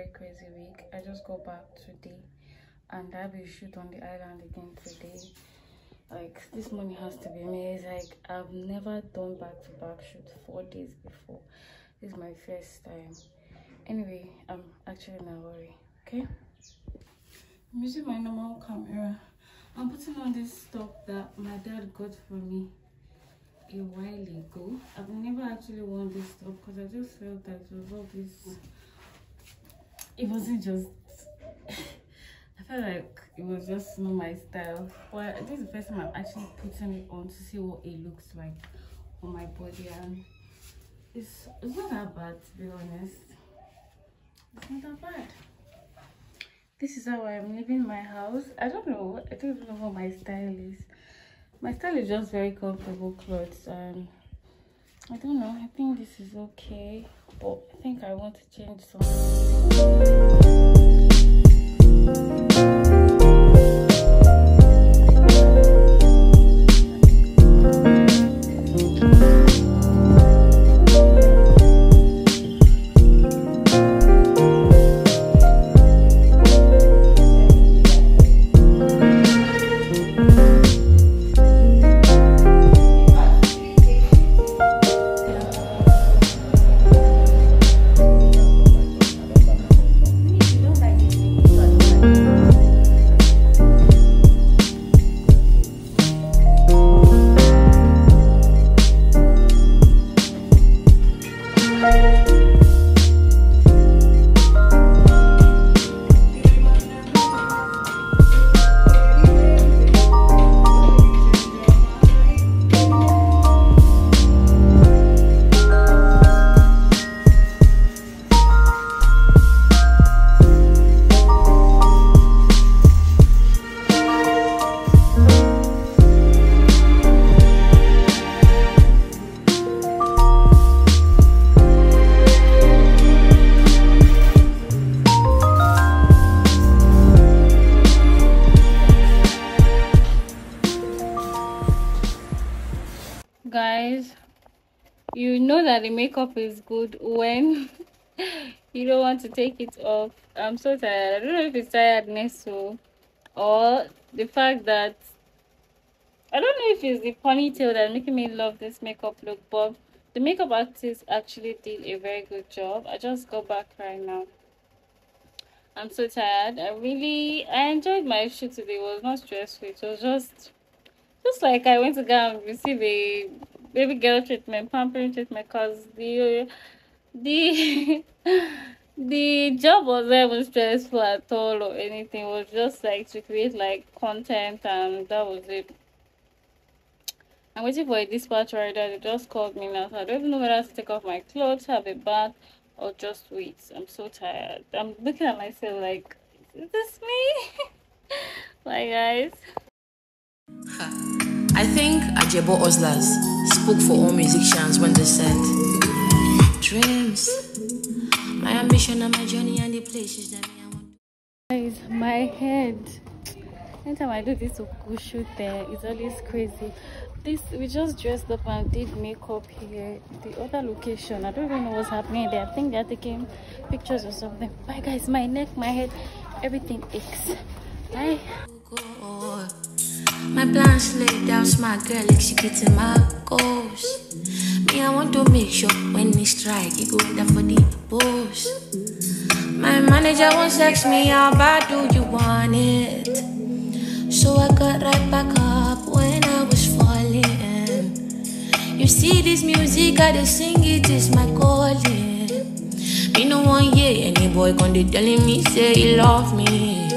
very crazy week. I just got back today and I have a shoot on the island again today. Like this morning has to be amazing. Like I've never done back to back shoot four days before. This is my first time. Anyway, I'm actually a worry. Okay. I'm using my normal camera. I'm putting on this stuff that my dad got for me a while ago. I've never actually worn this top because I just felt that it was all this. It wasn't just. I felt like it was just not my style. But this is the first time I'm actually putting it on to see what it looks like on my body, and it's it's not that bad to be honest. It's not that bad. This is how I'm leaving my house. I don't know. I don't even know what my style is my style is just very comfortable clothes and i don't know i think this is okay but i think i want to change some guys you know that the makeup is good when you don't want to take it off. I'm so tired. I don't know if it's tiredness or or the fact that i don't know if it's the ponytail that's making me love this makeup look but the makeup artist actually did a very good job. I just got back right now. I'm so tired. I really i enjoyed my shoot today. It was not stressful. It was just just like I went to go and receive a baby girl treatment, pampering treatment, because the the the job wasn't even stressful at all or anything. It was just like to create like content, and that was it. I'm waiting for a dispatch rider. They just called me now, so I don't even know whether to take off my clothes, have a bath, or just wait. I'm so tired. I'm looking at myself like, is this me? Bye, guys. I think Ajebo Hustlers spoke for all musicians when they said, Dreams, my ambition and my journey and the places that I want. Guys, my head. Anytime I do this shoot there, it's always crazy. This we just dressed up and did makeup here. The other location, I don't even know what's happening there. I think they're taking pictures or something. Bye guys, my neck, my head, everything aches. Bye. My plans laid out, smart girl executing my goals. Me, I want to make sure when we strike, you go there for the boss. My manager won't sex me, how bad do you want it? So I got right back up when I was falling. You see this music, I just sing it, it is my calling. Me no one yeah, any boy dey telling me say he love me.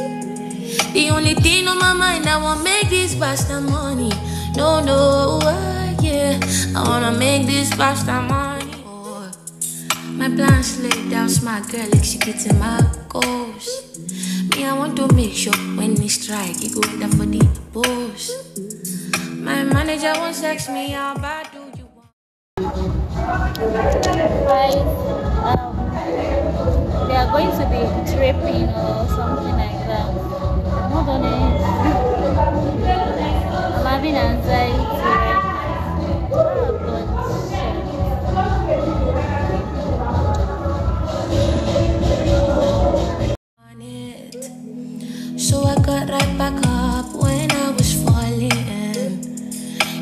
The only thing on my mind, I wanna make this pasta money. No, no, uh, yeah, I wanna make this pasta money. Oh, my plans laid out, smart girl executing my goals. Me, I want to make sure when we strike, it go there for the boss. My manager won't sex me, how bad do you want? Guys, um, they are going to be tripping or something like that. So I got right back up when I was falling.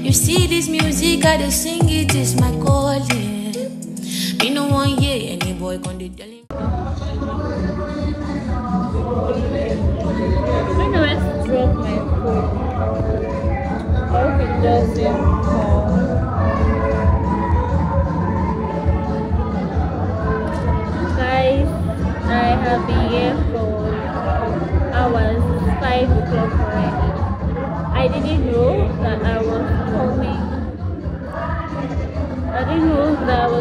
You see this music I just sing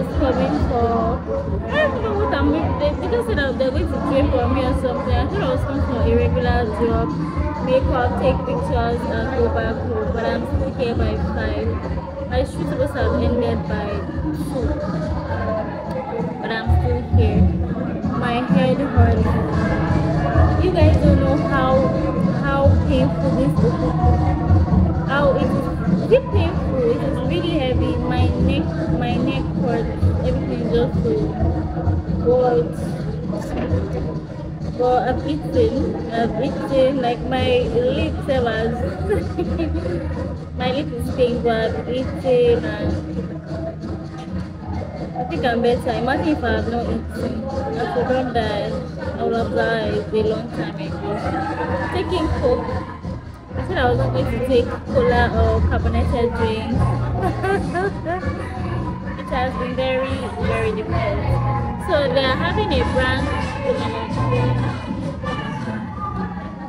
was coming for. I don't know what I'm They, just said that they're going to pray for me or something. I thought I was coming for a regular job, make up, take pictures, and go back home. But I'm still here by 5. My shoot to have ended by 2 but I'm still here. My head hurts. You guys don't know how how painful this is. But I've eaten. I've eaten. Like my lips have my lip is pink, but eaten and I think I'm better. Imagine if I have not eaten. I forgot that I would have died a long time ago. Taking coke. I said I was not going to take cola or carbonated drink. it has been very, very difficult. So they are having a brand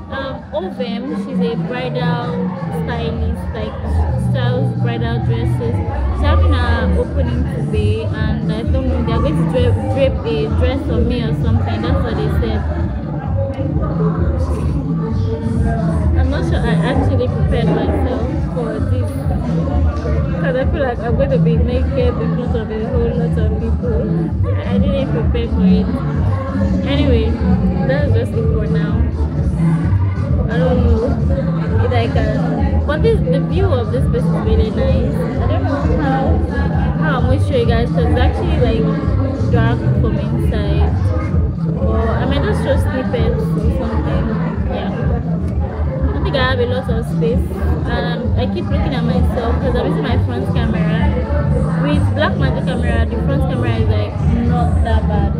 um, Ovem, she's a bridal stylist, like styles bridal dresses. She's having an opening today, and I don't they're going to drape, drape a dress on me or something. That's what they said. I'm not sure I actually prepared myself for this because I feel like I'm going to be naked in front of a whole lot of people. I didn't prepare for it. Anyway, that's just it for now. I don't know if I can. But this the view of this place is really nice. I don't know how how I'm gonna show you guys because it's actually like dark from inside. Or I might just show snippets or something. Think I have a lot of space and I keep looking at myself because I'm using my front camera. With Blackmagic camera, the front camera is like not that bad.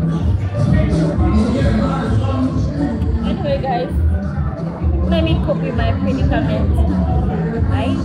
Anyway guys, let me copy my predicament. Right?